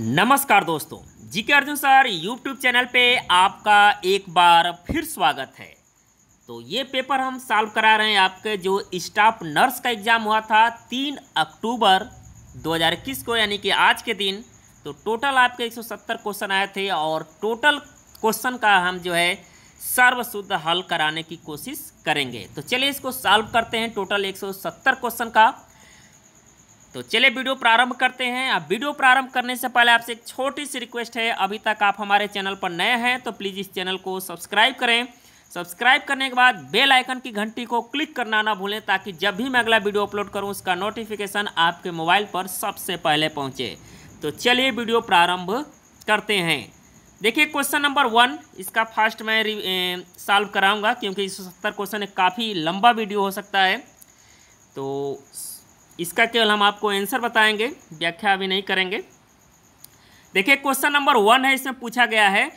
नमस्कार दोस्तों जी के अर्जुन सर यूट्यूब चैनल पे आपका एक बार फिर स्वागत है। तो ये पेपर हम सॉल्व करा रहे हैं आपके जो स्टाफ नर्स का एग्ज़ाम हुआ था तीन अक्टूबर 2021 को, यानी कि आज के दिन। तो टोटल आपके 170 क्वेश्चन आए थे और टोटल क्वेश्चन का हम जो है सर्वशुद्ध हल कराने की कोशिश करेंगे। तो चलिए इसको सॉल्व करते हैं टोटल 170 क्वेश्चन का। तो चलिए वीडियो प्रारंभ करते हैं। अब वीडियो प्रारंभ करने से पहले आपसे एक छोटी सी रिक्वेस्ट है। अभी तक आप हमारे चैनल पर नए हैं तो प्लीज़ इस चैनल को सब्सक्राइब करें। सब्सक्राइब करने के बाद बेल आइकन की घंटी को क्लिक करना ना भूलें, ताकि जब भी मैं अगला वीडियो अपलोड करूँ, उसका नोटिफिकेशन आपके मोबाइल पर सबसे पहले पहुँचे। तो चलिए वीडियो प्रारंभ करते हैं। देखिए, क्वेश्चन नंबर वन, इसका फ़र्स्ट मैं सॉल्व कराऊँगा, क्योंकि इस सत्तर क्वेश्चन एक काफ़ी लंबा वीडियो हो सकता है। तो इसका केवल हम आपको आंसर बताएँगे, व्याख्या अभी नहीं करेंगे। देखिए क्वेश्चन नंबर वन है, इसमें पूछा गया है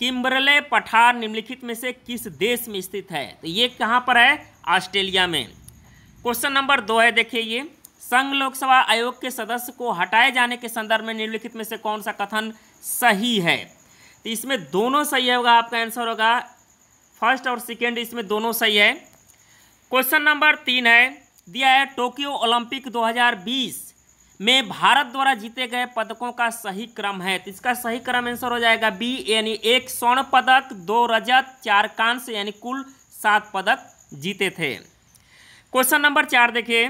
किम्बरले पठार निम्नलिखित में से किस देश में स्थित है? तो ये कहाँ पर है? ऑस्ट्रेलिया में। क्वेश्चन नंबर दो है, देखिए ये। संघ लोकसभा आयोग के सदस्य को हटाए जाने के संदर्भ में निम्नलिखित में से कौन सा कथन सही है? तो इसमें दोनों सही होगा, आपका आंसर होगा। फ़र्स्ट और सेकेंड इसमें दोनों सही है। क्वेश्चन नंबर तीन है दिया है टोक्यो ओलंपिक 2020 में भारत द्वारा जीते गए पदकों का सही क्रम है। तो इसका सही क्रम आंसर हो जाएगा बी यानी एक स्वर्ण पदक, दो रजत, चार कांस्य, यानी कुल सात पदक जीते थे। क्वेश्चन नंबर चार देखिए।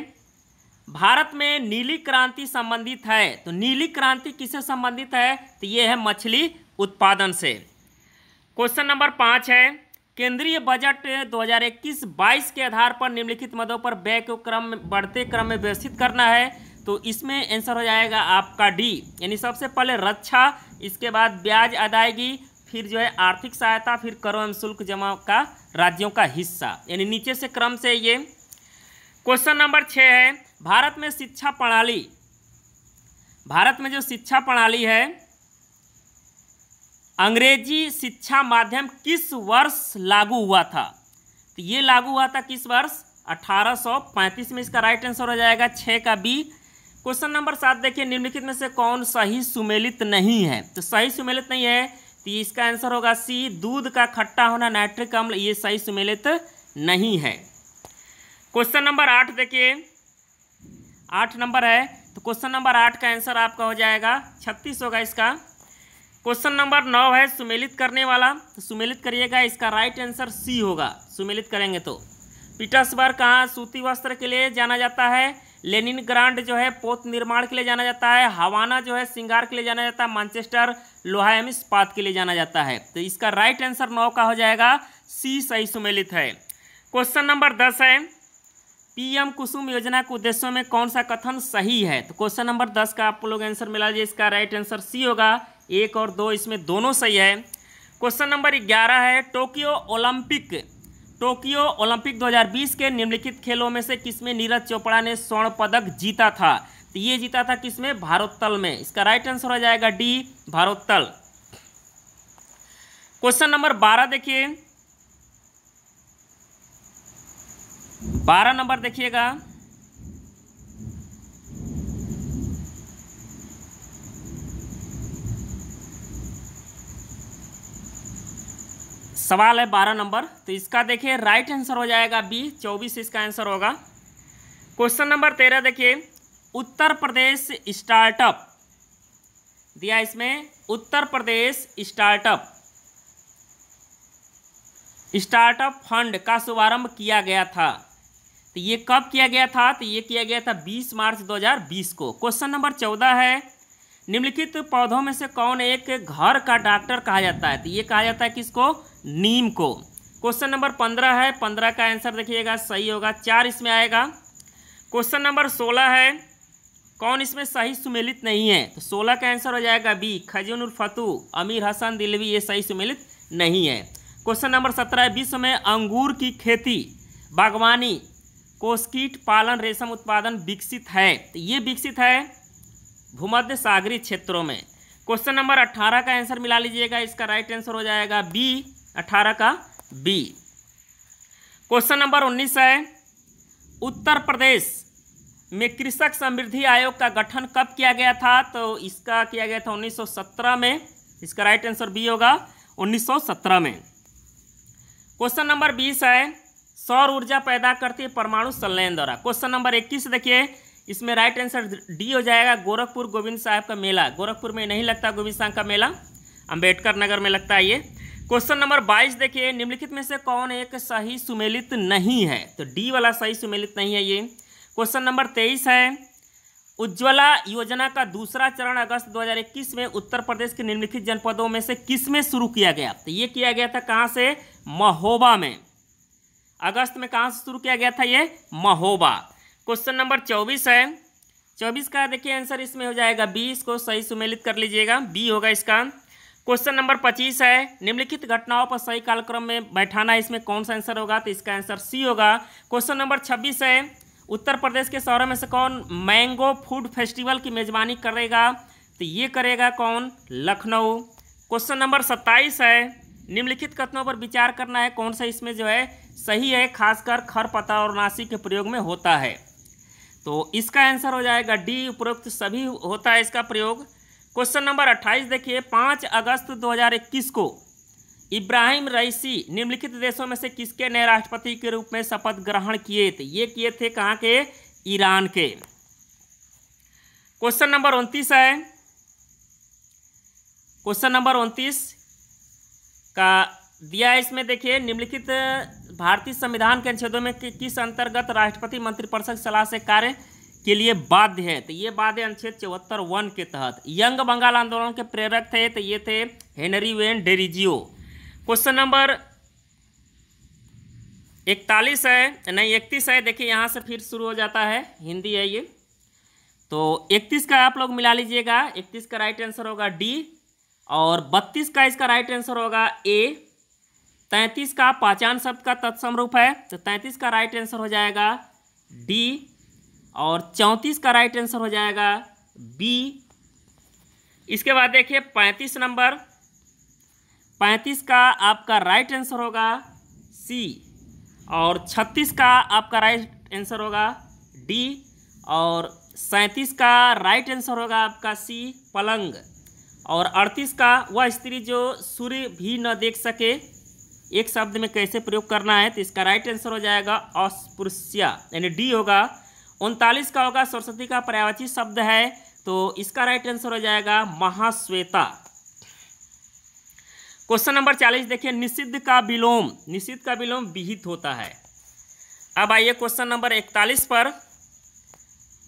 भारत में नीली क्रांति संबंधित है। तो नीली क्रांति किससे संबंधित है? तो ये है मछली उत्पादन से। क्वेश्चन नंबर पाँच है। केंद्रीय बजट 2021-22 के आधार पर निम्नलिखित मदों पर व्यय को क्रम बढ़ते क्रम में व्यवस्थित करना है। तो इसमें आंसर हो जाएगा आपका डी। यानी सबसे पहले रक्षा, इसके बाद ब्याज अदायगी, फिर जो है आर्थिक सहायता, फिर करो एवं शुल्क जमा का राज्यों का हिस्सा। यानी नीचे से क्रम से ये क्वेश्चन नंबर छः है। भारत में शिक्षा प्रणाली भारत में जो शिक्षा प्रणाली है अंग्रेज़ी शिक्षा माध्यम किस वर्ष लागू हुआ था? तो ये लागू हुआ था किस वर्ष? 1835 में इसका राइट आंसर हो जाएगा छः का बी क्वेश्चन नंबर सात देखिए, निम्नलिखित में से कौन सही सुमेलित नहीं है? तो सही सुमेलित नहीं है तो इसका आंसर होगा सी दूध का खट्टा होना नाइट्रिक अम्ल ये सही सुमेलित नहीं है। क्वेश्चन नंबर आठ देखिए। आठ नंबर है तो क्वेश्चन नंबर आठ का आंसर आपका हो जाएगा, छत्तीस होगा इसका। क्वेश्चन नंबर नौ है, सुमेलित करने वाला। तो सुमेलित करिएगा, इसका राइट आंसर सी होगा। सुमेलित करेंगे तो। पीटर्सबर्ग कहाँ? सूती वस्त्र के लिए जाना जाता है। लेनिन ग्रांड जो है, पोत निर्माण के लिए जाना जाता है। हवाना जो है सिंगार के लिए जाना जाता है। मानचेस्टर लोहायम इस्पात के लिए जाना जाता है। तो इसका राइट आंसर नौ का हो जाएगा। सी सही सुमेलित है। क्वेश्चन नंबर दस है। पीएम कुसुम योजना के उद्देश्यों में कौन सा कथन सही है? तो क्वेश्चन नंबर दस का आप लोग आंसर मिला दीजिए, इसका राइट आंसर सी होगा। एक और दो इसमें दोनों सही है। क्वेश्चन नंबर ग्यारह है टोक्यो ओलंपिक टोक्यो ओलंपिक 2020 के निम्नलिखित खेलों में से किसमें नीरज चोपड़ा ने स्वर्ण पदक जीता था? तो ये जीता था किसमें? भारोत्तल में। इसका राइट आंसर हो जाएगा डी भारोत्तल क्वेश्चन नंबर बारह देखिए। बारह नंबर देखिएगा। सवाल है बारह नंबर तो इसका देखिए राइट आंसर हो जाएगा बी चौबीस इसका आंसर होगा। क्वेश्चन नंबर तेरह देखिए, उत्तर प्रदेश स्टार्टअप दिया इसमें, Uttar Pradesh startup startup fund का शुभारंभ किया गया था। तो ये कब किया गया था? तो ये किया गया था 20 मार्च 2020 को। क्वेश्चन नंबर चौदह है निम्नलिखित पौधों में से कौन एक घर का डॉक्टर कहा जाता है? तो ये कहा जाता है किसको? नीम को। क्वेश्चन नंबर पंद्रह है। पंद्रह का आंसर देखिएगा, सही होगा। चार इसमें आएगा। क्वेश्चन नंबर सोलह है। कौन इसमें सही सुमेलित नहीं है? तो सोलह का आंसर हो जाएगा बी, खजून फतू अमीर हसन दिलवी, ये सही सुमेलित नहीं है। क्वेश्चन नंबर सत्रह है। विश्व में अंगूर की खेती, बागवानी कोस्कीट पालन, रेशम उत्पादन विकसित है। तो ये विकसित है। भूमध्य सागरी क्षेत्रों में। क्वेश्चन नंबर अट्ठारह का आंसर मिला लीजिएगा, इसका राइट आंसर हो जाएगा बी अठारह का बी क्वेश्चन नंबर उन्नीस है, उत्तर प्रदेश में कृषक समृद्धि आयोग का गठन कब किया गया था? तो इसका किया गया था 1917 में, इसका राइट आंसर बी होगा 1917 में। क्वेश्चन नंबर 20 है, सौर ऊर्जा पैदा करती है परमाणु संलयन द्वारा। क्वेश्चन नंबर 21 देखिए इसमें राइट आंसर डी हो जाएगा गोरखपुर गोविंद साहब का मेला। गोरखपुर में नहीं लगता गोविंद साहब का मेला। अंबेडकर नगर में लगता है ये। क्वेश्चन नंबर 22 देखिए, निम्नलिखित में से कौन एक सही सुमेलित नहीं है? तो डी वाला सही सुमेलित नहीं है ये। क्वेश्चन नंबर 23 है, उज्ज्वला योजना का दूसरा चरण अगस्त 2021 में उत्तर प्रदेश के निम्नलिखित जनपदों में से किसमें शुरू किया गया? तो ये किया गया था कहाँ से? महोबा में। अगस्त में कहाँ से शुरू किया गया था ये? महोबा। क्वेश्चन नंबर चौबीस है। चौबीस का देखिए आंसर इसमें हो जाएगा बी, इसको सही सुमेलित कर लीजिएगा। बी होगा इसका। क्वेश्चन नंबर पच्चीस है। निम्नलिखित घटनाओं पर सही कालक्रम में बैठाना इसमें कौन सा आंसर होगा? तो इसका आंसर सी होगा। क्वेश्चन नंबर छब्बीस है। उत्तर प्रदेश के शहरों में से कौन मैंगो फ़ूड फेस्टिवल की मेजबानी करेगा? तो ये करेगा कौन? लखनऊ। क्वेश्चन नंबर सत्ताईस है। निम्नलिखित कथनों पर विचार करना है कौन सा इसमें जो है सही है, खासकर खरपता और नासी के प्रयोग में होता है। तो इसका आंसर हो जाएगा डी, उपरोक्त सभी होता है इसका प्रयोग। क्वेश्चन नंबर अट्ठाईस देखिए, पाँच अगस्त 2021 को इब्राहिम रईसी निम्नलिखित देशों में से किसके नए राष्ट्रपति के रूप में शपथ ग्रहण किए थे? ये किए थे कहाँ के? ईरान के। क्वेश्चन नंबर उनतीस है। क्वेश्चन नंबर उनतीस का दिया इसमें देखिए, निम्नलिखित भारतीय संविधान के अनुच्छेदों में किस अंतर्गत राष्ट्रपति मंत्रिपरिषद सलाह से कार्य के लिए बाध्य है? तो ये बाध्य अनुच्छेद चौहत्तर वन के तहत। यंग बंगाल आंदोलन के प्रेरक थे तो ये थे Henry when Derozio. Question number इकतालीस है, नहीं, इकतीस है, देखिए यहाँ से फिर शुरू हो जाता है, हिंदी है ये। तो इकतीस का आप लोग मिला लीजिएगा, इकतीस का राइट आंसर होगा डी और बत्तीस का इसका राइट आंसर होगा ए तैंतीस का पहचान शब्द का तत्सम रूप है तो तैंतीस का राइट आंसर हो जाएगा डी और चौंतीस का राइट आंसर हो जाएगा बी इसके बाद देखिए पैंतीस नंबर, पैंतीस का आपका राइट आंसर होगा सी और छत्तीस का आपका राइट आंसर होगा डी और सैंतीस का राइट आंसर होगा आपका सी पलंग और अड़तीस का वह स्त्री जो सूर्य भी न देख सके। एक शब्द में कैसे प्रयोग करना है तो इसका राइट आंसर हो जाएगा अस्पृश्या, यानी डी होगा। उनतालीस का होगा, सरस्वती का पर्यावाची शब्द है तो इसका राइट आंसर हो जाएगा महाश्वेता। क्वेश्चन नंबर चालीस देखिए, निषिद्ध का विलोम, निषिद्ध का विलोम विहित होता है। अब आइए क्वेश्चन नंबर इकतालीस पर।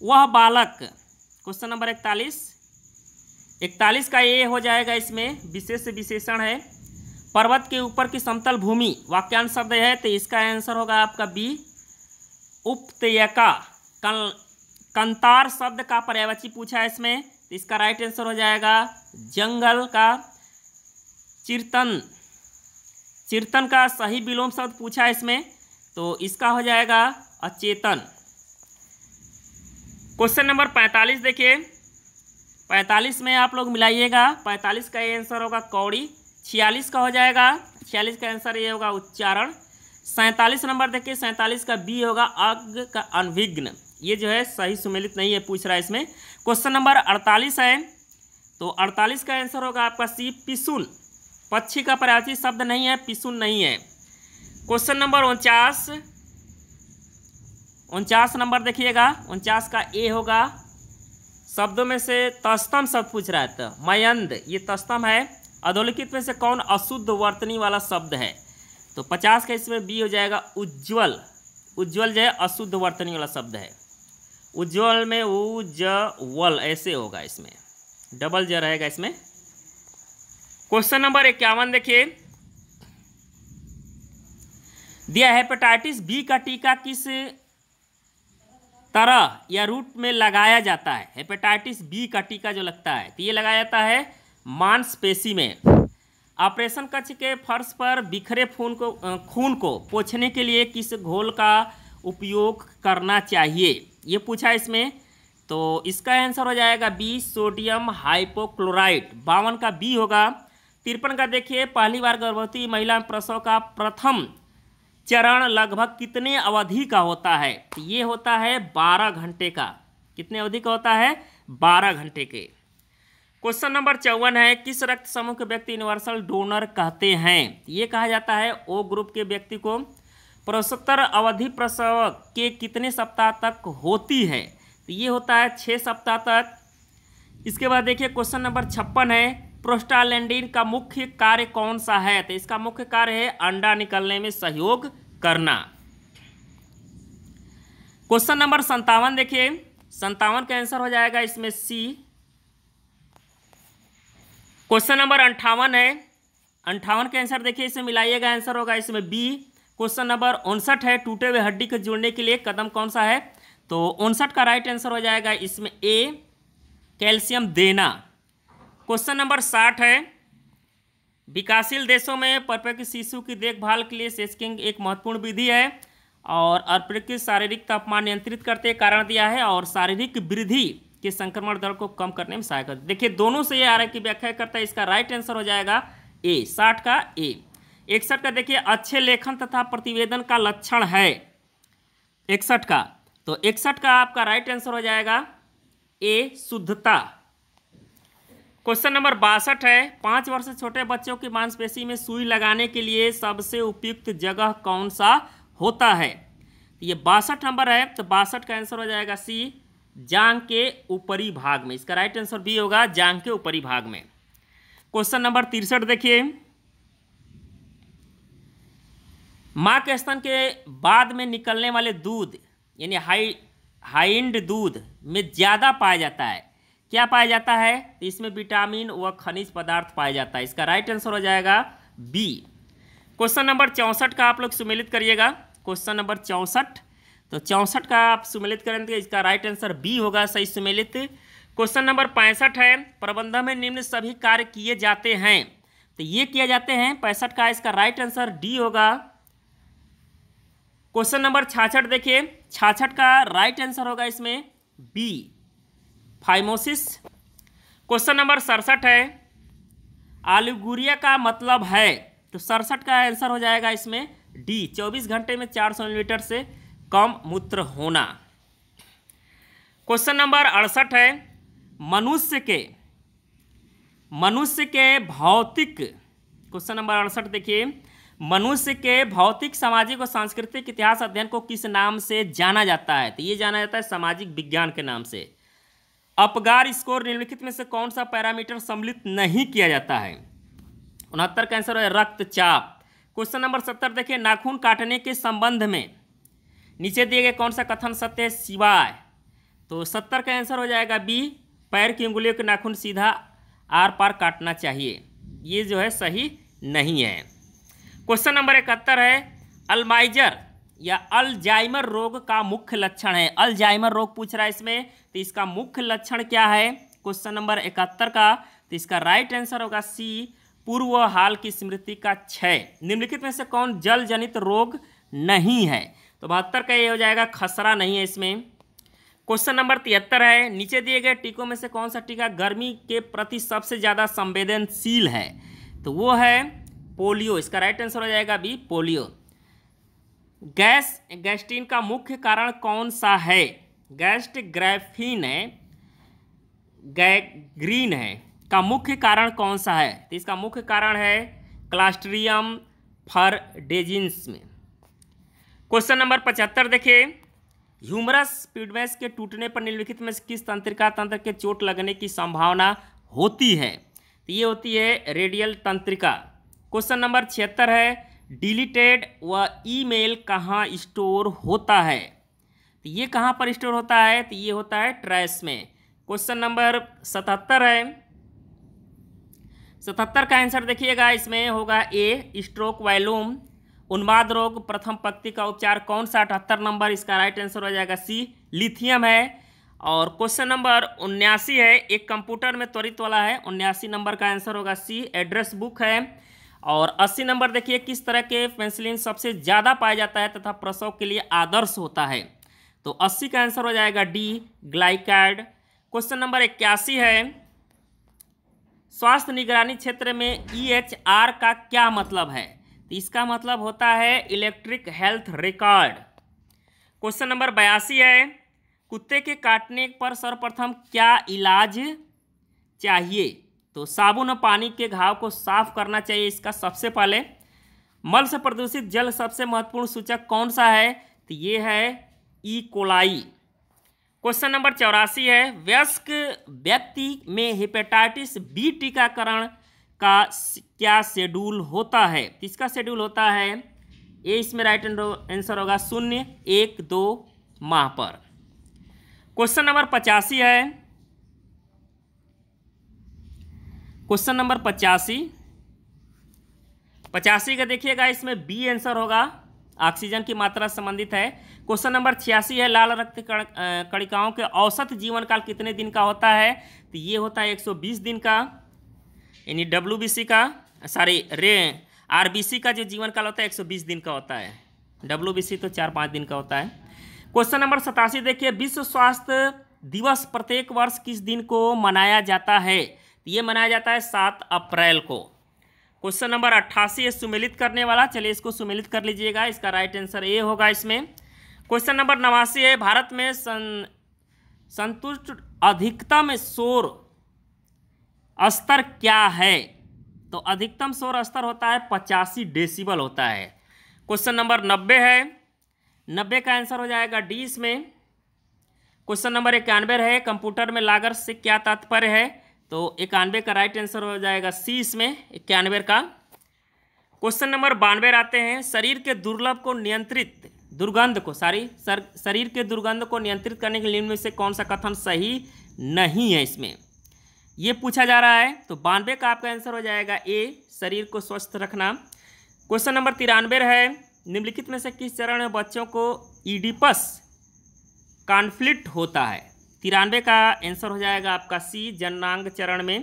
वह बालक क्वेश्चन नंबर इकतालीस। इकतालीस का ये हो जाएगा इसमें, विशेष विशेषण है। पर्वत के ऊपर की समतल भूमि। वाक्यांश शब्द है तो इसका आंसर होगा आपका बी उपत्यका। कं कंतार शब्द का पर्यावची पूछा है इसमें तो इसका राइट आंसर हो जाएगा, जंगल का चिरतन। चिरतन का सही विलोम शब्द पूछा है इसमें तो इसका हो जाएगा अचेतन। क्वेश्चन नंबर पैंतालीस देखिए। पैंतालीस में आप लोग मिलाइएगा, पैंतालीस का आंसर होगा कौड़ी। छियालीस का हो जाएगा। छियालीस का आंसर ये होगा उच्चारण। सैंतालीस नंबर देखिए, सैंतालीस का बी होगा अग्ग का अनविघ्न। ये जो है सही सुमेलित नहीं है, पूछ रहा है इसमें। क्वेश्चन नंबर अड़तालीस है। तो अड़तालीस का आंसर होगा आपका सी, पिसुन। पक्षी का प्राची शब्द नहीं है, पिसुन नहीं है। क्वेश्चन नंबर उनचास। उनचास नंबर देखिएगा। उनचास का ए होगा। शब्दों में से तस्तम शब्द पूछ रहा है तो मयंद, ये तस्तम है। अधोलिखित में से कौन अशुद्ध वर्तनी वाला शब्द है? तो पचास का इसमें बी हो जाएगा उज्ज्वल। उज्ज्वल जो है, अशुद्ध वर्तनी वाला शब्द है। उज्ज्वल में उज्जवल, ऐसे होगा इसमें। डबल ज रहेगा इसमें। क्वेश्चन नंबर इक्यावन देखिए। दिया हेपेटाइटिस बी का टीका किस तरह या रूट में लगाया जाता है? हेपेटाइटिस बी का टीका जो लगता है तो ये लगाया जाता है मांसपेशी में। ऑपरेशन कक्ष के फर्श पर बिखरे खून को खून को पोछने के लिए किस घोल का उपयोग करना चाहिए? ये पूछा इसमें। तो इसका आंसर हो जाएगा बी, सोडियम हाइपोक्लोराइड। बावन का बी होगा। तिरपन का देखिए, पहली बार गर्भवती महिला प्रसव का प्रथम चरण लगभग कितने अवधि का होता है? तो ये होता है बारह घंटे का। कितने अवधि का होता है? बारह घंटे के। क्वेश्चन नंबर चौवन है, किस रक्त समूह के व्यक्ति यूनिवर्सल डोनर कहते हैं? ये कहा जाता है ओ ग्रुप के व्यक्ति को प्रसोत्तर अवधि प्रसव के कितने सप्ताह तक होती है? तो ये होता है छः सप्ताह तक। इसके बाद देखिए क्वेश्चन नंबर छप्पन है प्रोस्टालैंडिन का मुख्य कार्य कौन सा है? तो इसका मुख्य कार्य है अंडा निकलने में सहयोग करना। क्वेश्चन नंबर संतावन देखिए संतावन का आंसर हो जाएगा इसमें सी क्वेश्चन नंबर अंठावन है। अंठावन के आंसर देखिए, इसमें मिलाइएगा आंसर होगा। इसमें बी क्वेश्चन नंबर उनसठ है। टूटे हुए हड्डी को जोड़ने के लिए कदम कौन सा है? तो उनसठ का राइट आंसर हो जाएगा इसमें ए कैल्शियम देना। क्वेश्चन नंबर साठ है। विकासशील देशों में परपेक शिशु की देखभाल के लिए सेस्किंग एक महत्वपूर्ण विधि है और अल्पकृत शारीरिक तापमान नियंत्रित करते कारण दिया है और शारीरिक वृद्धि के संक्रमण दर को कम करने में सहायक है। देखिए, दोनों से ये आर की व्याख्या करता है, इसका राइट आंसर हो जाएगा ए साठ का ए इकसठ का, देखिए, अच्छे लेखन तथा प्रतिवेदन का लक्षण है इकसठ का। तो इकसठ का आपका राइट आंसर हो जाएगा ए शुद्धता। क्वेश्चन नंबर बासठ है, पाँच वर्ष से छोटे बच्चों की मांसपेशी में सुई लगाने के लिए सबसे उपयुक्त जगह कौन सा होता है? तो ये बासठ नंबर है तो बासठ का आंसर हो जाएगा सी जांग के ऊपरी भाग में, इसका राइट आंसर बी होगा, जांग के ऊपरी भाग में। क्वेश्चन नंबर तिरसठ देखिए। माँ के स्तन के बाद में निकलने वाले दूध, यानी हाई हाइंड दूध में ज़्यादा पाया जाता है। क्या पाया जाता है? तो इसमें विटामिन व खनिज पदार्थ पाया जाता है। इसका राइट आंसर हो जाएगा बी क्वेश्चन नंबर चौंसठ का आप लोग सुमेलित करिएगा। क्वेश्चन नंबर चौंसठ। तो चौंसठ का आप सुमेलित करेंगे, इसका राइट आंसर बी होगा, सही सुमेलित। क्वेश्चन नंबर पैंसठ है, प्रबंधन में निम्न सभी कार्य किए जाते हैं। तो ये किए जाते हैं, पैंसठ का इसका राइट आंसर डी होगा। क्वेश्चन नंबर छाछठ देखिए, छाछठ का राइट आंसर होगा इसमें बी फाइमोसिस क्वेश्चन नंबर सड़सठ है आलूगुरिया का मतलब है तो सड़सठ का आंसर हो जाएगा इसमें डी 24 घंटे में 400 मिलीलीटर से कम मूत्र होना। क्वेश्चन नंबर अड़सठ है, मनुष्य के मनुष्य के भौतिक क्वेश्चन नंबर अड़सठ देखिए, मनुष्य के भौतिक, सामाजिक और सांस्कृतिक इतिहास अध्ययन को किस नाम से जाना जाता है? तो ये जाना जाता है सामाजिक विज्ञान के नाम से। अपगार स्कोर निम्नलिखित में से कौन सा पैरामीटर सम्मिलित नहीं किया जाता है? उनहत्तर का आंसर है रक्तचाप। क्वेश्चन नंबर सत्तर देखिए, नाखून काटने के संबंध में नीचे दिए गए कौन सा कथन सत्य है? सिवाय तो सत्तर का आंसर हो जाएगा बी पैर की उंगलियों के नाखून सीधा आर पार काटना चाहिए। ये जो है सही नहीं है। क्वेश्चन नंबर इकहत्तर है अल्माइजर या अल्जाइमर रोग का मुख्य लक्षण है। अल्जाइमर रोग पूछ रहा है इसमें तो इसका मुख्य लक्षण क्या है? क्वेश्चन नंबर इकहत्तर का तो इसका राइट आंसर होगा सी पूर्व हाल की स्मृति का क्षय। निम्नलिखित में से कौन जल जनित रोग नहीं है? तो बहत्तर का ये हो जाएगा, खसरा नहीं है इसमें। क्वेश्चन नंबर तिहत्तर है, नीचे दिए गए टीकों में से कौन सा टीका गर्मी के प्रति सबसे ज़्यादा संवेदनशील है? तो वो है पोलियो, इसका राइट आंसर हो जाएगा बी पोलियो। गैस, गैस्ट्रीन का मुख्य कारण कौन सा है? गैस्ट ग्रेफिन है, गैग्रीन है, का मुख्य कारण कौन सा है? तो इसका मुख्य कारण है क्लास्ट्रियम फर डेजिन्स में। क्वेश्चन नंबर पचहत्तर देखिए। ह्यूमरस पीडमेस के टूटने पर निम्नलिखित में किस तंत्रिका तंत्र के चोट लगने की संभावना होती है? तो ये होती है रेडियल तंत्रिका। क्वेश्चन नंबर छिहत्तर है डिलीटेड व ईमेल कहाँ स्टोर होता है? तो ये कहाँ पर स्टोर होता है? तो ये होता है ट्रैश में। क्वेश्चन नंबर सतहत्तर है। सतहत्तर का आंसर देखिएगा, इसमें होगा ए स्ट्रोक वैलूम उन्माद रोग, प्रथम पक्ति का उपचार कौन सा? अठहत्तर नंबर, इसका राइट आंसर हो जाएगा सी लिथियम है। और क्वेश्चन नंबर उन्यासी है, एक कंप्यूटर में त्वरित वाला है। उन्यासी नंबर का आंसर होगा सी एड्रेस बुक है। और अस्सी नंबर देखिए, किस तरह के पेंसिलिन सबसे ज़्यादा पाया जाता है तथा प्रसव के लिए आदर्श होता है? तो अस्सी का आंसर हो जाएगा डी ग्लाइकाइड क्वेश्चन नंबर इक्यासी है, स्वास्थ्य निगरानी क्षेत्र में ई एच आर का क्या मतलब है? तो इसका मतलब होता है electric health record question number बयासी है, कुत्ते के काटने पर सर्वप्रथम क्या इलाज चाहिए? तो साबुन और पानी के घाव को साफ़ करना चाहिए इसका सबसे पहले। मल से प्रदूषित जल सबसे महत्वपूर्ण सूचक कौन सा है? तो ये है ई कोलाई क्वेश्चन नंबर चौरासी है, वयस्क व्यक्ति में हेपेटाइटिस बी टीकाकरण का क्या शेड्यूल होता है? किसका शेड्यूल होता है? ए, इसमें राइट आंसर होगा शून्य, एक, दो, माह पर। क्वेश्चन नंबर पचासी है। क्वेश्चन नंबर पचासी। पचासी का देखिएगा, इसमें बी आंसर होगा। ऑक्सीजन की मात्रा संबंधित है। क्वेश्चन नंबर छियासी है, लाल रक्त कणिकाओं के औसत जीवन काल कितने दिन का होता है? तो ये होता है 120 दिन का। यानी डब्ल्यू का सॉरी रे आरबीसी का जो जीवन काल होता है 120 दिन का होता है। डब्ल्यूबीसी तो चार पाँच दिन का होता है। क्वेश्चन नंबर सतासी देखिए विश्व स्वास्थ्य दिवस प्रत्येक वर्ष किस दिन को मनाया जाता है? तो ये मनाया जाता है सात अप्रैल को। क्वेश्चन नंबर अट्ठासी सुमेलित करने वाला चलिए इसको सुमेलित कर लीजिएगा इसका राइट आंसर ए होगा इसमें। क्वेश्चन नंबर नवासी है भारत में सं, संतुष्ट अधिकतम शोर स्तर क्या है? तो अधिकतम शोर स्तर होता है पचासी डेसिबल होता है। क्वेश्चन नंबर नब्बे है। नब्बे का आंसर हो जाएगा डी इसमें। क्वेश्चन नंबर इक्यानवे है कंप्यूटर में लागत से क्या तात्पर्य है? तो इक्यानवे का राइट आंसर हो जाएगा सी इसमें, इक्यानवे का। क्वेश्चन नंबर बानवे आते हैं। शरीर के दुर्लभ को नियंत्रित, दुर्गंध को सारी, शरीर के दुर्गंध को नियंत्रित करने के लिए में से कौन सा कथन सही नहीं है इसमें? ये पूछा जा रहा है तो बानवे का आपका आंसर हो जाएगा ए शरीर को स्वस्थ रखना। क्वेश्चन नंबर तिरानवे है, निम्नलिखित में से किस चरण में बच्चों को ईडिपस कॉन्फ्लिक्ट होता है? तिरानवे का आंसर हो जाएगा आपका सी जन्नांग चरण में।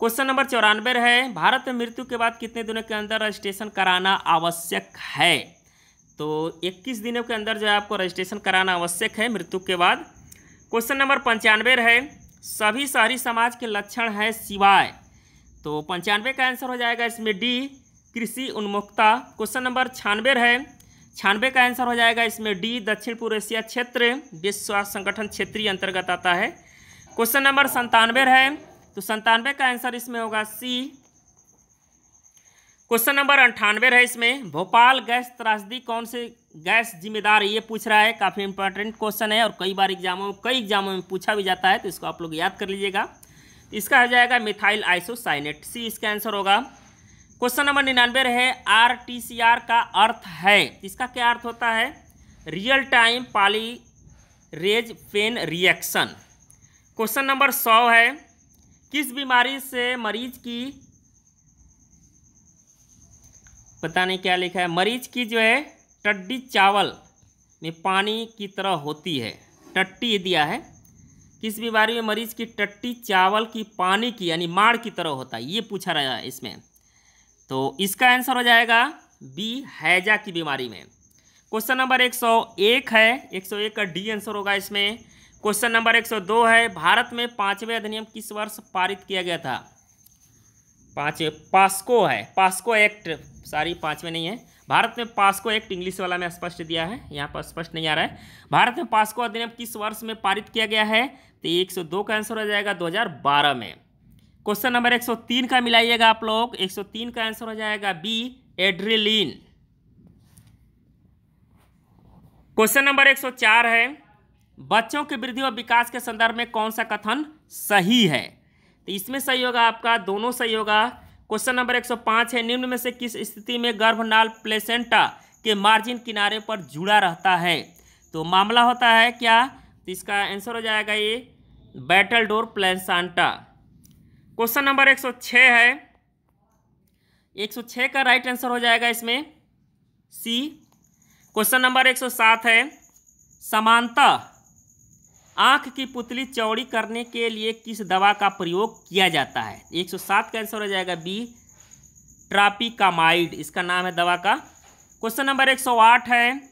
क्वेश्चन नंबर चौरानवे है, भारत में मृत्यु के बाद कितने दिनों के अंदर रजिस्ट्रेशन कराना आवश्यक है? तो 21 दिनों के अंदर जो है आपको रजिस्ट्रेशन कराना आवश्यक है मृत्यु के बाद। क्वेश्चन नंबर पंचानवे है सभी शहरी समाज के लक्षण है सिवाय। तो पंचानवे का आंसर हो जाएगा इसमें डी, कृषि उन्मुखता। क्वेश्चन नंबर छियानवे है छियानवे का आंसर हो जाएगा इसमें डी, दक्षिण पूर्व एशिया क्षेत्र, विश्व स्वास्थ्य संगठन क्षेत्रीय अंतर्गत आता है। क्वेश्चन नंबर संतानवे है तो संतानवे का आंसर इसमें होगा सी क्वेश्चन नंबर अंठानवे है इसमें, भोपाल गैस त्रासदी कौन से गैस जिम्मेदार ये पूछ रहा है, काफ़ी इंपॉर्टेंट क्वेश्चन है और कई बार एग्जामों में कई एग्जामों में पूछा भी जाता है तो इसको आप लोग याद कर लीजिएगा। इसका हो जाएगा मिथाइल आइसोसाइनेट सी इसका आंसर होगा। क्वेश्चन नंबर निन्यानवे रहे आर टी सी आर का अर्थ है इसका क्या अर्थ होता है? Real time polymerase chain reaction question number सौ है, किस बीमारी से मरीज़ की पता नहीं क्या लिखा है। मरीज़ की जो है टड्डी चावल में पानी की तरह होती है। टट्टी दिया है। किस बीमारी में मरीज़ की टट्टी चावल की पानी की, यानी माड़ की तरह होता है, ये पूछा रहा है इसमें। तो इसका आंसर हो जाएगा बी, हैजा की बीमारी में। क्वेश्चन नंबर 101 है। 101 का डी आंसर होगा इसमें। क्वेश्चन नंबर 102 है। भारत में पाँचवें अधिनियम किस वर्ष पारित किया गया था? पांचवे, पास्को है। पास्को एक्ट सारी पाँचवें नहीं है। भारत में पास्को एक्ट इंग्लिश वाला में स्पष्ट दिया है। यहाँ पर स्पष्ट नहीं आ रहा है। भारत में पास्को अधिनियम किस वर्ष में पारित किया गया है? तो एक सौ दो का आंसर हो जाएगा दो हज़ार बारह में। क्वेश्चन नंबर 103 का मिलाइएगा आप लोग। 103 का आंसर हो जाएगा बी, एड्रिलीन। क्वेश्चन नंबर 104 है। बच्चों के वृद्धि और विकास के संदर्भ में कौन सा कथन सही है? तो इसमें सही होगा आपका, दोनों सही होगा। क्वेश्चन नंबर 105 है, निम्न में से किस स्थिति में गर्भनाल प्लेसेंटा के मार्जिन किनारे पर जुड़ा रहता है? तो मामला होता है क्या? तो इसका आंसर हो जाएगा ये battledore placenta question number 106 है। 106 का राइट आंसर हो जाएगा इसमें। सी क्वेश्चन नंबर 107 है समानता आँख की पुतली चौड़ी करने के लिए किस दवा का प्रयोग किया जाता है? 107 का आंसर हो जाएगा बी, ट्रापिकामाइड। इसका नाम है दवा का। क्वेश्चन नंबर 108 है।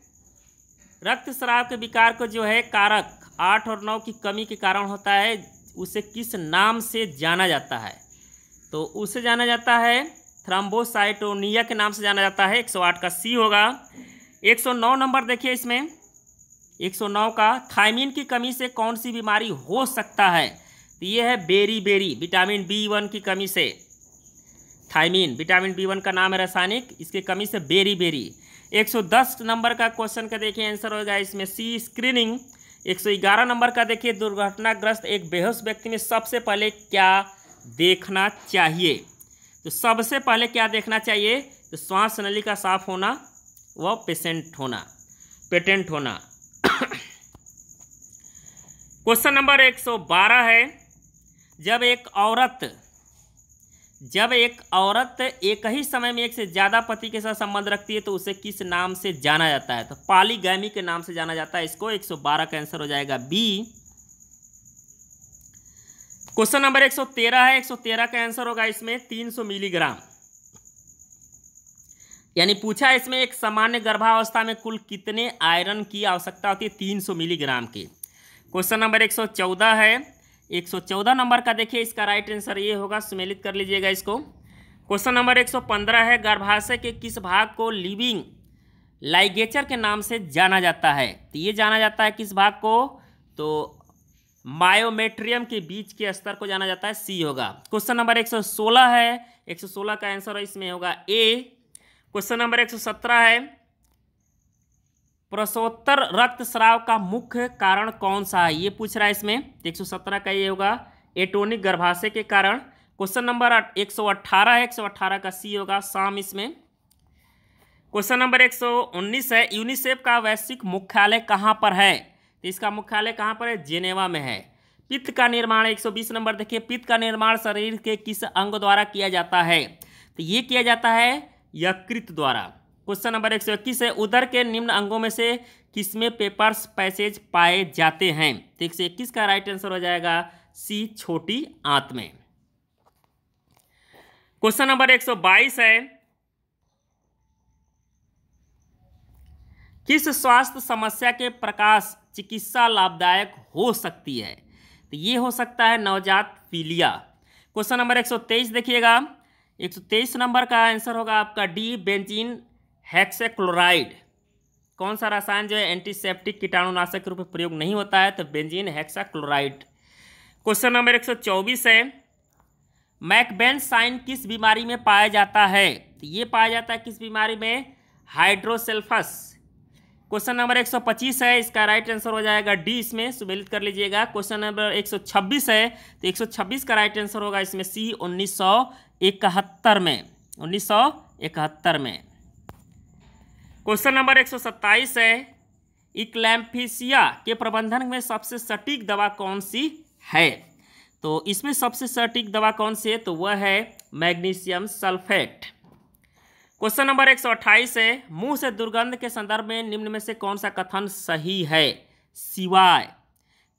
रक्त स्राव के विकार को जो है कारक, आठ और नौ की कमी के कारण होता है, उसे किस नाम से जाना जाता है? तो उसे जाना जाता है, थ्रम्बोसाइटोनिया के नाम से जाना जाता है। 108 का सी होगा। 109 नंबर देखिए इसमें। 109 का, थायमिन की कमी से कौन सी बीमारी हो सकता है? तो ये है beriberi, vitamin B one की कमी से। थायमिन, विटामिन बी वन का नाम है रासायनिक, इसकी कमी से बेरी बेरी। 110 नंबर का क्वेश्चन का देखिए आंसर होगा इसमें सी, स्क्रीनिंग। 111 नंबर का देखिए, दुर्घटनाग्रस्त एक बेहोश व्यक्ति में सबसे पहले क्या देखना चाहिए? तो सबसे पहले क्या देखना चाहिए? तो श्वास नली का साफ़ होना व पेशेंट होना पेटेंट होना। क्वेश्चन नंबर 112 है। जब एक औरत, जब एक औरत एक ही समय में एक से ज़्यादा पति के साथ संबंध रखती है तो उसे किस नाम से जाना जाता है? तो पालीगैमी के नाम से जाना जाता है। इसको 112 का आंसर हो जाएगा बी क्वेश्चन नंबर 113 है। 113 का आंसर होगा इसमें 300 मिलीग्राम। यानी पूछा इसमें एक सामान्य गर्भावस्था में कुल कितने आयरन की आवश्यकता होती है? 300 मिलीग्राम की। क्वेश्चन नंबर 114 है। 114 नंबर का देखिए, इसका राइट आंसर ये होगा, सुमेलित कर लीजिएगा इसको। क्वेश्चन नंबर 115 है, गर्भाशय के किस भाग को लिविंग लाइगेचर के नाम से जाना जाता है? तो ये जाना जाता है किस भाग को? तो मायोमेट्रियम के बीच के स्तर को जाना जाता है सी होगा। क्वेश्चन नंबर 116 है 116 का आंसर इसमें होगा ए क्वेश्चन नंबर 117 है प्रसोत्तर रक्तस्राव का मुख्य कारण कौन सा है? ये पूछ रहा है इसमें। एक सौ सत्रह का ये होगा। एटोनिक गर्भाशय के कारण। क्वेश्चन नंबर एक सौ अट्ठारह है। एक सौ अट्ठारह का सी होगा शाम इसमें। क्वेश्चन नंबर एक सौ उन्नीस है। यूनिसेफ का वैश्विक मुख्यालय कहाँ पर है? तो इसका मुख्यालय कहाँ पर है? जेनेवा में है। पित्त का निर्माण 120 नंबर देखिए। पित्त का निर्माण शरीर के किस अंग द्वारा किया जाता है? तो ये किया जाता है यकृत द्वारा। क्वेश्चन नंबर एक सौ इक्कीस है, उधर के निम्न अंगों में से किसमें पेपर्स पैसेज पाए जाते हैं? तो एक सौ इक्कीस का राइट आंसर हो जाएगा सी छोटी आंत में। क्वेश्चन नंबर एक सौ बाईस है, किस स्वास्थ्य समस्या के प्रकाश चिकित्सा लाभदायक हो सकती है? तो ये हो सकता है नवजात पीलिया क्वेश्चन नंबर एक सौ तेईस देखिएगा, एक सौ तेईस नंबर का आंसर होगा आपका डी बेंजीन हेक्सेक्लोराइड कौन सा रसायन जो है एंटीसेप्टिक कीटाणुनाशक के रूप में प्रयोग नहीं होता है? तो बेंजीन हेक्साक्लोराइड क्वेश्चन नंबर एक सौ चौबीस है। मैकबेन साइन किस बीमारी में पाया जाता है? तो ये पाया जाता है किस बीमारी में? हाइड्रोसेल्फस क्वेश्चन नंबर 125 है। इसका राइट आंसर हो जाएगा डी इसमें। सुमेलित कर लीजिएगा। क्वेश्चन नंबर 126 है। तो 126 का राइट आंसर होगा इसमें सी उन्नीस सौ इकहत्तर में। उन्नीस सौ इकहत्तर में। क्वेश्चन नंबर एक सौ सत्ताईस है। इक्लैम्फिसिया के प्रबंधन में सबसे सटीक दवा कौन सी है? तो इसमें सबसे सटीक दवा कौन सी है? तो वह है मैग्नीशियम सल्फेट। क्वेश्चन नंबर एक सौ अट्ठाइस है। मुँह से दुर्गंध के संदर्भ में निम्न में से कौन सा कथन सही है? सिवाय।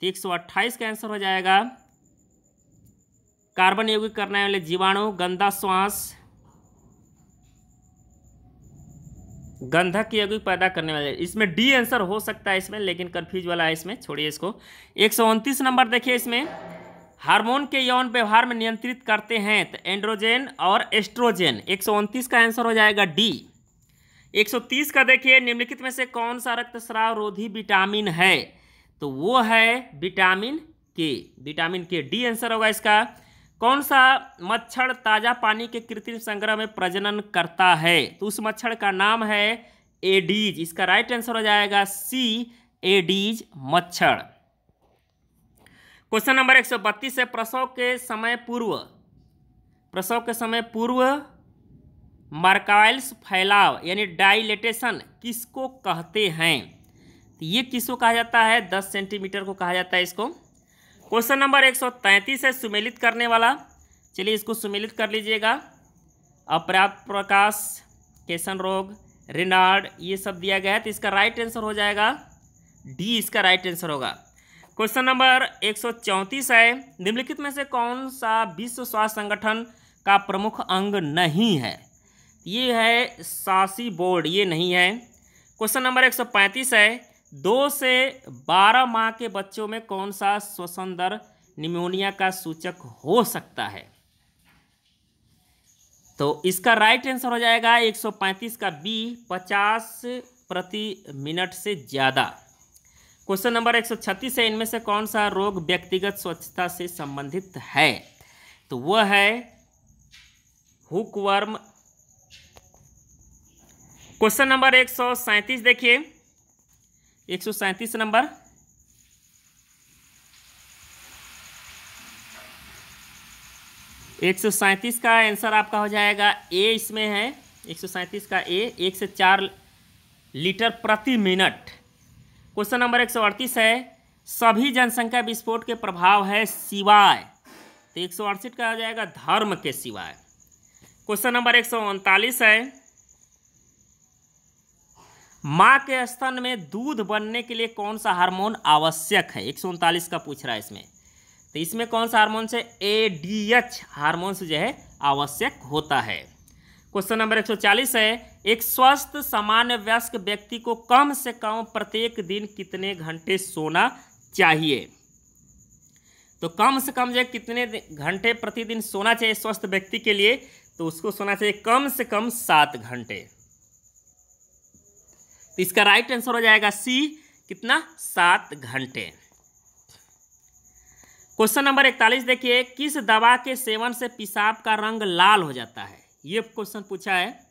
तो एक सौ अट्ठाइस का आंसर हो जाएगा। कार्बन यौगिक करने वाले जीवाणु, गंदा श्वास गंधक की यौगिक पैदा करने वाले। इसमें डी आंसर हो सकता है इसमें, लेकिन कन्फ्यूज़ वाला है इसमें। छोड़िए इसको। एक सौ उनतीस नंबर देखिए इसमें। हार्मोन के यौन व्यवहार में नियंत्रित करते हैं तो एंड्रोजेन और एस्ट्रोजेन एक सौ उनतीस का आंसर हो जाएगा डी 130 का देखिए, निम्नलिखित में से कौन सा रक्तस्राव रोधी विटामिन है? तो वो है विटामिन के विटामिन के डी आंसर होगा इसका। कौन सा मच्छर ताज़ा पानी के कृत्रिम संग्रह में प्रजनन करता है? तो उस मच्छर का नाम है एडीज। इसका राइट आंसर हो जाएगा सी एडीज मच्छर। क्वेश्चन नंबर 132 है। प्रसव के समय पूर्व, प्रसव के समय पूर्व मार्काइल्स फैलाव, यानी डाइलेटेशन किसको कहते हैं? तो ये किसको कहा जाता है? 10 सेंटीमीटर को कहा जाता है इसको। क्वेश्चन नंबर एक सौ तैंतीस है, सुमेलित करने वाला। चलिए इसको सुमेलित कर लीजिएगा। अपर्याप्त प्रकाश केसन रोग रिनार्ड ये सब दिया गया है तो इसका राइट आंसर हो जाएगा। डी इसका राइट आंसर होगा। क्वेश्चन नंबर एक सौ चौंतीस है, निम्नलिखित में से कौन सा विश्व स्वास्थ्य संगठन का प्रमुख अंग नहीं है? ये है सासी बोर्ड, ये नहीं है। क्वेश्चन नंबर एक सौ पैंतीस है दो से बारह माह के बच्चों में कौन सा श्वसन दर निमोनिया का सूचक हो सकता है? तो इसका राइट आंसर हो जाएगा 135 का बी 50 प्रति मिनट से ज़्यादा। क्वेश्चन नंबर 136 है, इनमें से कौन सा रोग व्यक्तिगत स्वच्छता से संबंधित है? तो वह है हुकवर्म। क्वेश्चन नंबर एक सौ सैंतीस देखिए। एक सौ नंबर। एक का आंसर आपका हो जाएगा ए, इसमें है। एक सौ सैंतीस का ए, एक से चार लीटर प्रति मिनट। क्वेश्चन नंबर एक सौ अड़तीस है। सभी जनसंख्या विस्फोट के प्रभाव है सिवाय। तो एक सौ अड़सठ का हो जाएगा धर्म के सिवाय। क्वेश्चन नंबर एक सौ उनतालीस है। माँ के स्तन में दूध बनने के लिए कौन सा हार्मोन आवश्यक है? एक सौ उनतालीस का पूछ रहा है इसमें। तो इसमें कौन सा हार्मोन से? ए, डी, एच हार्मोन जो है, आवश्यक होता है। क्वेश्चन नंबर 140 है, एक स्वस्थ सामान्य वयस्क व्यक्ति को कम से कम प्रत्येक दिन कितने घंटे सोना चाहिए? तो कम से कम जो कितने घंटे प्रतिदिन सोना चाहिए स्वस्थ व्यक्ति के लिए? तो उसको सोना चाहिए कम से कम सात घंटे। तो इसका राइट आंसर हो जाएगा सी कितना? सात घंटे। क्वेश्चन नंबर इकतालीस, देखिए, किस दवा के सेवन से पेशाब का रंग लाल हो जाता है? ये क्वेश्चन पूछा है।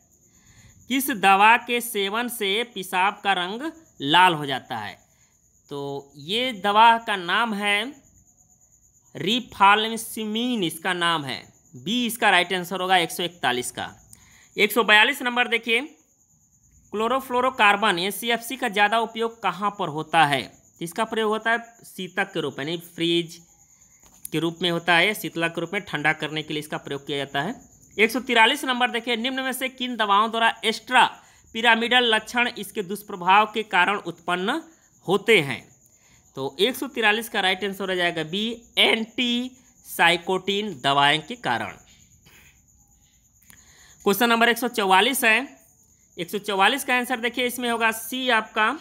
किस दवा के सेवन से पेशाब का रंग लाल हो जाता है? तो ये दवा का नाम है रिफालसिमीन, इसका नाम है। बी इसका राइट आंसर होगा 141 का। 142 नंबर, देखिए क्लोरोफ्लोरोकार्बन ए सी का ज़्यादा उपयोग कहाँ पर होता है? इसका प्रयोग होता है शीतक के रूप में, यानी फ्रिज के रूप में होता है शीतला के रूप में ठंडा करने के लिए इसका प्रयोग किया जाता है। एक नंबर देखिए, निम्न में से किन दवाओं द्वारा एक्स्ट्रा पिरामिडल लक्षण इसके दुष्प्रभाव के कारण उत्पन्न होते हैं? तो एक का राइट आंसर हो जाएगा बी एंटी साइकोटीन दवाएँ के कारण। क्वेश्चन नंबर 144 है 144 का आंसर देखिए, इसमें होगा सी आपका।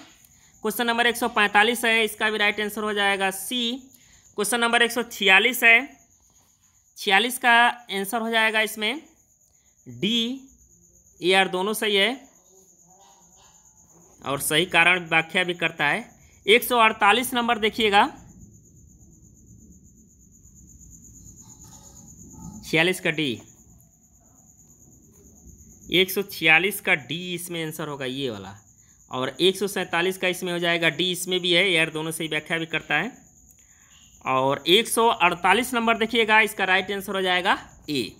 क्वेश्चन नंबर 145 है, इसका भी राइट आंसर हो जाएगा सी क्वेश्चन नंबर एक सौ छियालीस है, छियालीस का आंसर हो जाएगा इसमें। डी ए आर दोनों सही है और सही कारण व्याख्या भी करता है। एक सौ अड़तालीस नंबर देखिएगा। छियालीस का डी एक सौ छियालीस का डी इसमें आंसर होगा ये वाला। और एक सौ सैंतालीस का इसमें हो जाएगा डी इसमें भी है, यार दोनों से ही व्याख्या भी करता है। और 148 नंबर देखिएगा, इसका राइट आंसर हो जाएगा ए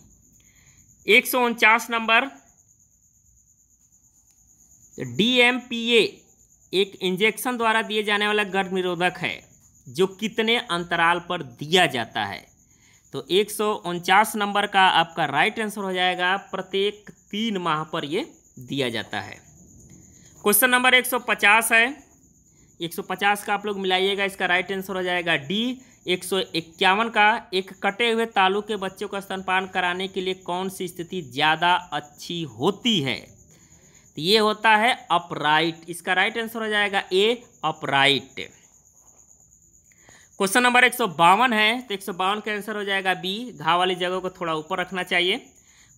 एक सौ उनचास नंबर डीएमपीए एक इंजेक्शन द्वारा दिए जाने वाला गर्भ निरोधक है, जो कितने अंतराल पर दिया जाता है। तो एक सौ उनचास नंबर का आपका राइट आंसर हो जाएगा प्रत्येक तीन माह पर ये दिया जाता है। क्वेश्चन नंबर 150 है। 150 का आप लोग मिलाइएगा, इसका राइट आंसर हो जाएगा डी एक सौ इक्यावन का, एक कटे हुए तालु के बच्चों को स्तनपान कराने के लिए कौन सी स्थिति ज़्यादा अच्छी होती है? तो ये होता है अपराइट इसका राइट आंसर हो जाएगा ए अपराइट क्वेश्चन नंबर एक सौ बावन है। तो एक सौ बावन का आंसर हो जाएगा बी घाव वाली जगह को थोड़ा ऊपर रखना चाहिए।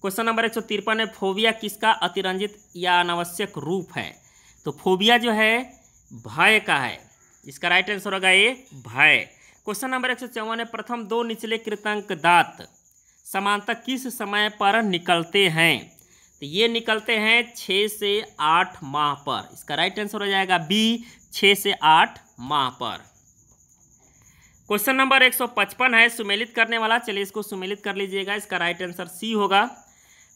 क्वेश्चन नंबर एक सौ तिरपन है फोबिया किसका अतिरंजित या अनावश्यक रूप है? तो फोबिया जो है, भय का है। इसका राइट आंसर होगा ये भय। क्वेश्चन नंबर एक सौ चौवन है, प्रथम दो निचले कृतंक दांत समांतर किस समय पर निकलते हैं? तो ये निकलते हैं छः से आठ माह पर। इसका राइट आंसर हो जाएगा बी छः से आठ माह पर। क्वेश्चन नंबर एक सौ पचपन है, सुमेलित करने वाला, चलिए इसको सुमेलित कर लीजिएगा। इसका राइट आंसर सी होगा।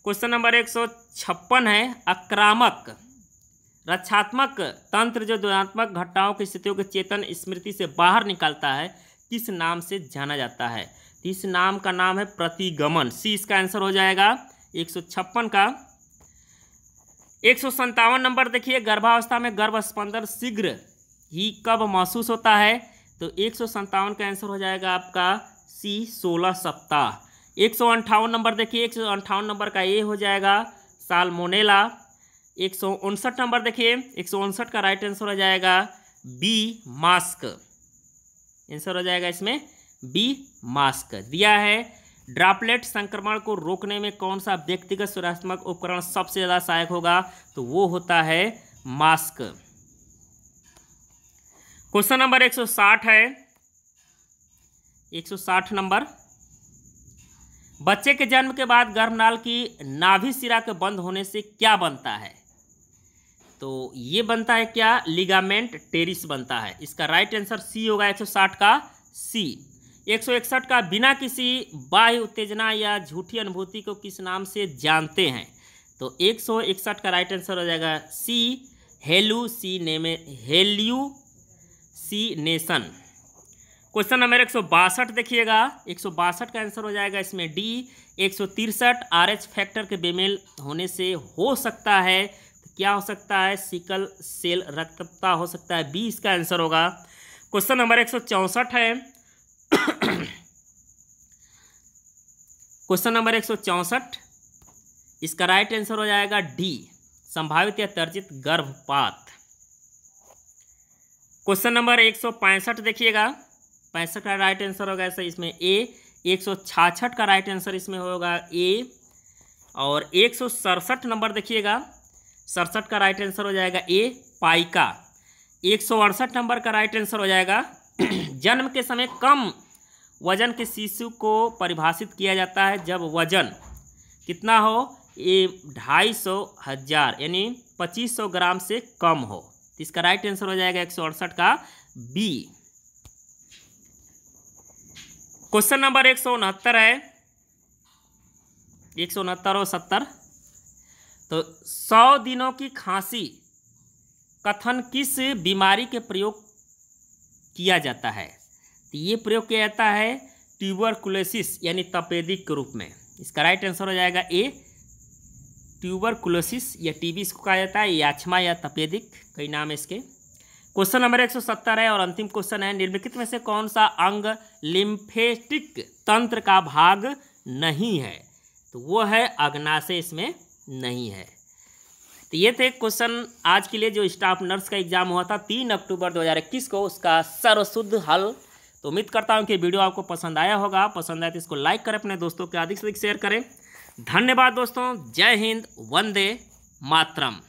क्वेश्चन नंबर एक सौ छप्पन है, आक्रामक, रक्षात्मक तंत्र जो द्वनात्मक घटनाओं की स्थितियों के चेतन स्मृति से बाहर निकलता है, किस नाम से जाना जाता है? इस नाम का नाम है प्रतिगमन। सी इसका आंसर हो जाएगा एक सौ छप्पन का। एक नंबर देखिए, गर्भावस्था में गर्भ स्पंदन शीघ्र ही कब महसूस होता है? तो एक का आंसर हो जाएगा आपका सी सोलह सप्ताह। एक सौ अंठावन नंबर देखिए, एक सौ अंठावन नंबर का ए हो जाएगा सालमोनेला एक सौ उनसठ नंबर देखिए, एक सौ उनसठ का राइट आंसर हो जाएगा बी मास्क आंसर हो जाएगा इसमें बी मास्क दिया है ड्रापलेट संक्रमण को रोकने में कौन सा व्यक्तिगत सुरक्षात्मक उपकरण सबसे ज़्यादा सहायक होगा? तो वो होता है मास्क क्वेश्चन नंबर 160 है। 160 नंबर बच्चे के जन्म के बाद गर्भनाल की नाभि सिरा के बंद होने से क्या बनता है? तो ये बनता है क्या? लिगामेंट टेरिस बनता है। इसका राइट आंसर सी होगा 160 का सी। 161 का बिना किसी बाह्य उत्तेजना या झूठी अनुभूति को किस नाम से जानते हैं? तो 161 का राइट आंसर हो जाएगा सी हेलू सी नेमे हेल्यू सी नेशन क्वेश्चन नंबर एक सौ बासठ देखिएगा। एक सौ बासठ का आंसर हो जाएगा इसमें डी एक सौ तिरसठ फैक्टर के बेमेल होने से हो सकता है। तो क्या हो सकता है? सिकल सेल रक्तता हो सकता है। बी इसका आंसर होगा। क्वेश्चन नंबर एक सौ चौंसठ है। क्वेश्चन नंबर एक सौ चौंसठ, इसका राइट आंसर हो जाएगा डी संभावित या तर्जित गर्भपात। क्वेश्चन नंबर एक सौ पैंसठ देखिएगा। पैंसठ का राइट आंसर होगा ऐसा, इसमें ए एक सौ छाछठ का राइट आंसर इसमें होगा ए और एक सौ सड़सठ नंबर देखिएगा, सड़सठ का राइट आंसर हो जाएगा ए पाइका एक सौ अड़सठ नंबर का राइट आंसर हो जाएगा, जन्म के समय कम वज़न के शिशु को परिभाषित किया जाता है जब वज़न कितना हो? ये ढाई सौ हज़ार, यानी पच्चीस सौ ग्राम से कम हो। तो इसका राइट आंसर हो जाएगा एक सौ अड़सठ का बी क्वेश्चन नंबर एक सौ उनहत्तर है। एक सौ उनहत्तर और सत्तर। तो सौ दिनों की खांसी कथन किस बीमारी के प्रयोग किया जाता है? तो ये प्रयोग किया जाता है ट्यूबरकुलोसिस, यानी तपेदिक के रूप में। इसका राइट आंसर हो जाएगा ए ट्यूबरकुलोसिस या टीबी इसको कहा जाता है याचमा या तपेदिक, कई नाम है इसके। क्वेश्चन नंबर एक सौ सत्तर है और अंतिम क्वेश्चन है निम्नलिखित में से कौन सा अंग लिम्फेटिक तंत्र का भाग नहीं है? तो वो है अग्नाशय, इसमें नहीं है। तो ये थे क्वेश्चन आज के लिए जो स्टाफ नर्स का एग्ज़ाम हुआ था तीन अक्टूबर 2021 को, उसका सर्वशुद्ध हल। तो उम्मीद करता हूँ कि वीडियो आपको पसंद आया होगा। पसंद आए तो इसको लाइक करें, अपने दोस्तों के अधिक से अधिक शेयर करें। धन्यवाद दोस्तों, जय हिंद, वंदे मातरम।